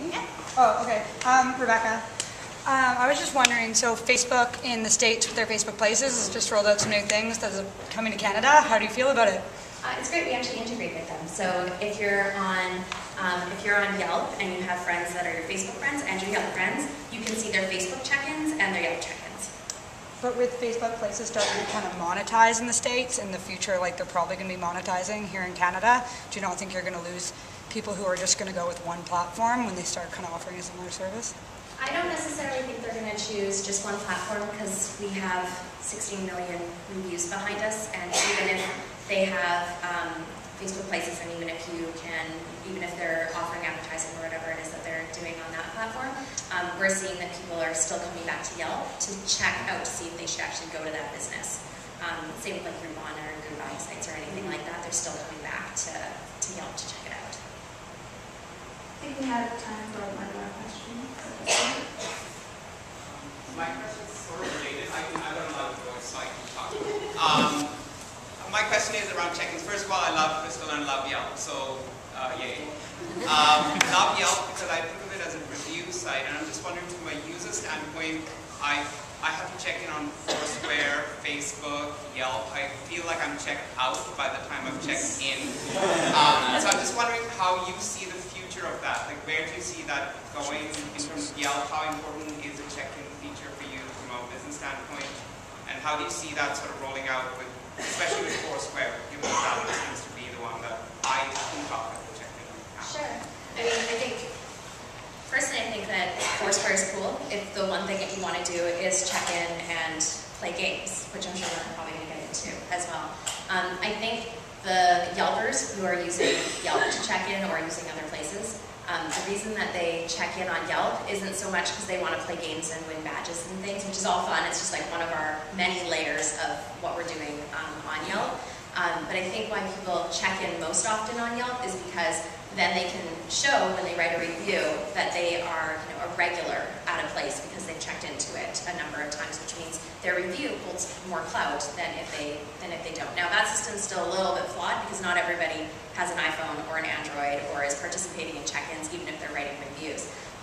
me? Yeah. Oh, okay. Um, Rebecca. Um, I was just wondering, so Facebook in the States with their Facebook Places has just rolled out some new things that are coming to Canada. How do you feel about it? Uh, it's great. We actually integrate with them. So if you're on um, if you're on Yelp and you have friends that are your Facebook friends and your Yelp friends, you can see their Facebook check-ins and their Yelp check-ins. But with Facebook Places starting to kind of monetize in the States, in the future, like they're probably going to be monetizing here in Canada, do you not think you're going to lose people who are just going to go with one platform when they start kind of offering a similar service? I don't necessarily think they're going to choose just one platform because we have 16 million reviews behind us, and even if they have um, Facebook Places, and even if you can, even if they're offering advertising or whatever it is that they're doing on that platform, um, we're seeing that people are still coming back to Yelp to check out to see if they should actually go to that business. Um, same with like Groupon or buying sites or anything like that, they're still coming back to, to Yelp to check it out. My question is of don't know the voice, so I. Um, around check-ins. First of all, I love Crystal and love Yelp, so uh, yay. Um, love Yelp because I of it as a review site, and I'm just wondering from a user standpoint, I I have to check in on Foursquare, Facebook, Yelp. I feel like I'm checked out by the time I've checked in. Um, so I'm just wondering how you see the of see that going in terms of Yelp? How important is the check-in feature for you from a business standpoint? And how do you see that sort of rolling out with especially with Foursquare, given that that seems to be the one that I think of as the check-in Sure. I mean, I think, personally, I think that Foursquare is cool. If the one thing that you want to do is check in and play games, which I'm sure we're probably going to get into as well. Um, I think the Yelpers who are using Yelp to check in or using other places, reason that they check in on Yelp isn't so much because they want to play games and win badges and things, which is all fun. It's just like one of our many layers of what we're doing um, on Yelp. Um, but I think why people check in most often on Yelp is because then they can show when they write a review that they are you know, a regular at a place because they've checked into it a number of times, which means their review holds more clout than if they than if they don't. Now that system's still a little bit flawed because not everybody has an iPhone or an Android or is participating in check-ins even if.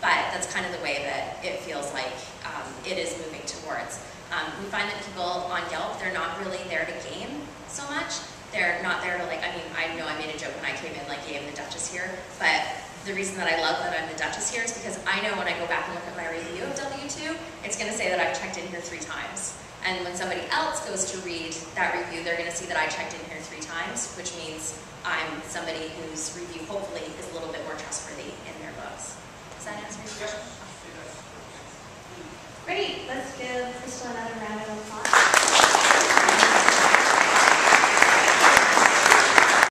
But that's kind of the way that it feels like um, it is moving towards. Um, we find that people on Yelp, they're not really there to game so much. They're not there to like, I mean, I know I made a joke when I came in, like, I'm the Duchess here, but the reason that I love that I'm the Duchess here is because I know when I go back and look at my review of W2, it's going to say that I've checked in here three times. And when somebody else goes to read that review, they're going to see that I checked in here three times, which means I'm somebody whose review hopefully is a little bit more trustworthy